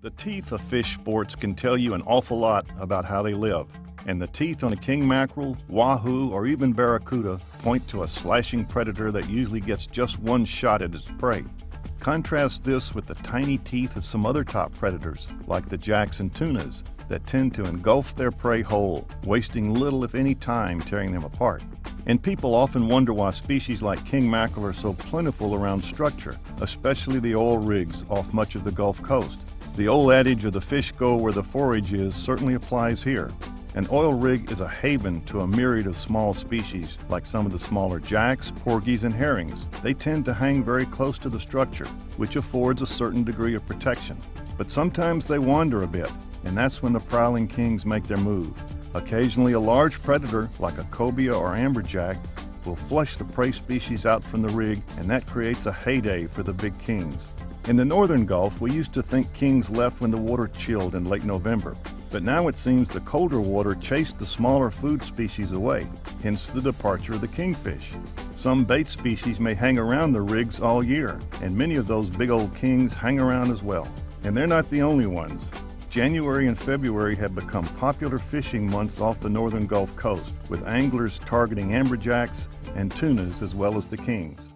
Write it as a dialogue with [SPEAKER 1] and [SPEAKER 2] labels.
[SPEAKER 1] The teeth of fish sports can tell you an awful lot about how they live, and the teeth on a king mackerel, wahoo, or even barracuda point to a slashing predator that usually gets just one shot at its prey. Contrast this with the tiny teeth of some other top predators, like the jacks and tunas, that tend to engulf their prey whole, wasting little if any time tearing them apart. And people often wonder why species like king mackerel are so plentiful around structure, especially the oil rigs off much of the Gulf Coast. The old adage of the fish go where the forage is certainly applies here. An oil rig is a haven to a myriad of small species, like some of the smaller jacks, porgies, and herrings. They tend to hang very close to the structure, which affords a certain degree of protection. But sometimes they wander a bit, and that's when the prowling kings make their move. Occasionally, a large predator, like a cobia or amberjack, will flush the prey species out from the rig, and that creates a heyday for the big kings. In the northern Gulf, we used to think kings left when the water chilled in late November, but now it seems the colder water chased the smaller food species away, hence the departure of the kingfish. Some bait species may hang around the rigs all year, and many of those big old kings hang around as well. And they're not the only ones. January and February have become popular fishing months off the northern Gulf Coast, with anglers targeting amberjacks and tunas as well as the kings.